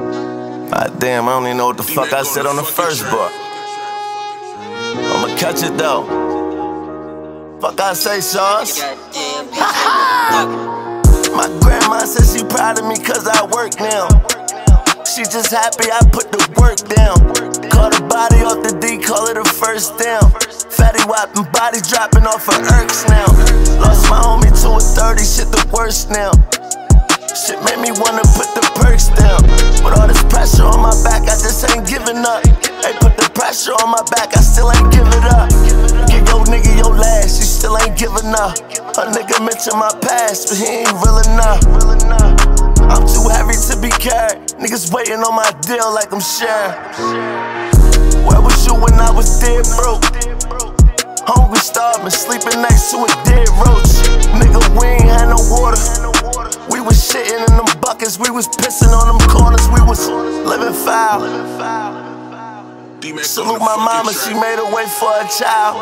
Ah, damn, I don't even know what the fuck I said on the first bar. I'ma catch it though. Fuck I say, sauce. My grandma says she proud of me cause I work now. She just happy I put the work down. Call the body off the D, call it a first down. Fatty whopping, body dropping off of Irks now. Lost my They put the pressure on my back, I still ain't give it up. Get your nigga your last, you still ain't giving up. A nigga mention my past, but he ain't real enough. I'm too heavy to be carried. Niggas waiting on my deal like I'm sharing. Where was you when I was dead broke? Hungry, starving, sleeping next to a dead roach. Nigga, we ain't had no water. We was shitting in them buckets, we was pissing on them corners, we was living foul. Salute my mama, she made a way for a child.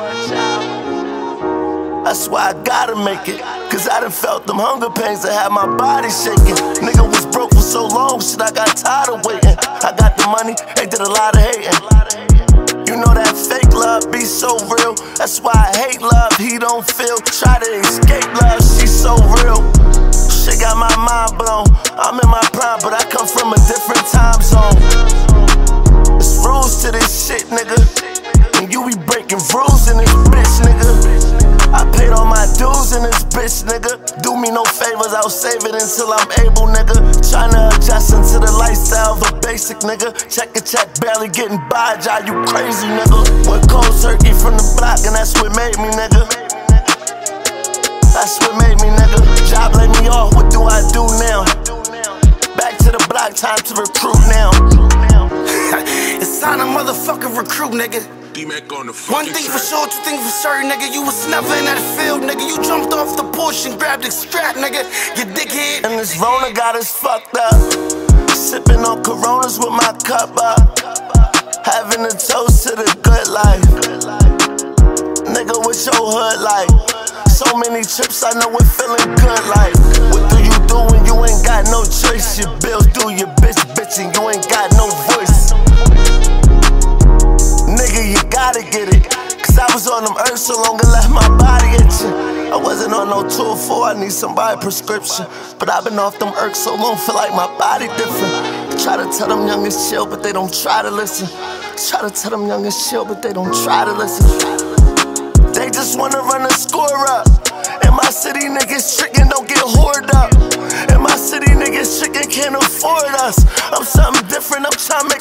That's why I gotta make it. Cause I done felt them hunger pains that had my body shaking. Nigga was broke for so long, shit, I got tired of waiting. I got the money, they did a lot of hating. You know that fake love be so real. That's why I hate love, he don't feel. Try to escape love, she's so real. Shit got my mind blown. I'm in my prime, but I come from a different time Do me no favors, I'll save it until I'm able, nigga. Tryna adjust into the lifestyle of a basic nigga. Check a check, barely getting by, Jai, you crazy, nigga. Went cold turkey from the block, and that's what made me, nigga. That's what made me, nigga. Job laid me off, what do I do now? Back to the block, time to recruit now. it's time to motherfucking recruit, nigga. D-Mac on the One thing for sure, two things for certain, nigga. You was never in that field, nigga. You jumped off the porch and grabbed the strap, nigga. You dickhead. And this Rona got us fucked up. Sipping on Coronas with my cup up. Having a toast to the good life. Nigga, what's your hood like? So many trips, I know it feeling good like. What do you do when you ain't got no choice? Your bills do your bitch, bitch, and you ain't got no gotta get it. Cause I was on them earth so long it left my body itching. I wasn't on no tour for I need somebody prescription. But I've been off them irks so long, feel like my body different. Try to tell them youngest chill, but they don't try to listen. Try to tell them youngest chill, but they don't try to listen. They just wanna run the score up. In my city, niggas trickin', don't get whored up. In my city, niggas trickin', can't afford us. I'm something different, I'm tryna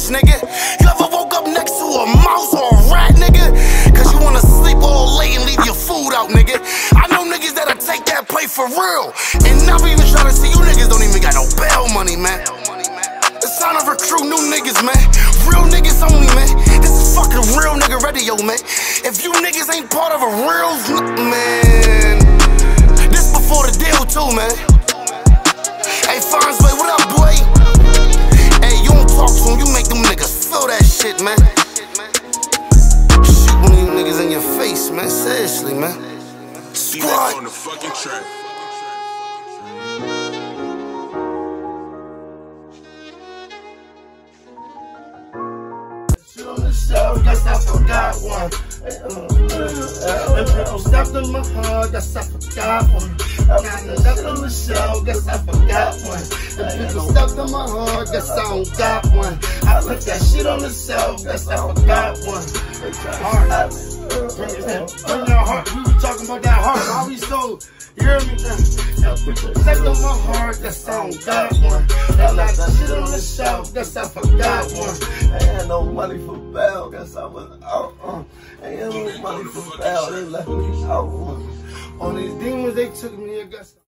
roaches, nigga. You ever woke up next to a mouse or a rat, nigga? Cause you wanna sleep all late and leave your food out, nigga. I know niggas that'll take that play for real. And never even try to see you niggas don't even got no bail money, man. It's time to recruit new niggas, man. Real niggas only, man. This is fucking real nigga radio, man. If you niggas ain't part of a real, man. Seriously, man. D-Mac Squad. on the fucking track. Guess I forgot one. Uh, uh, uh, In my heart, guess I forgot one. If stepped in the shell, guess I forgot one. If people stepped in my heart, guess I don't got one. I put that shit on the shelf, guess I forgot one. Heart. Bring that heart. We were talking about that heart. How we so. You hear me? Stepped in my heart, guess I don't got one. And that shit on the shelf, guess I forgot one. Money for bail, guess I was out. Uh, I had no money for bail, they left me out. Uh. On these demons, they took me, I guess.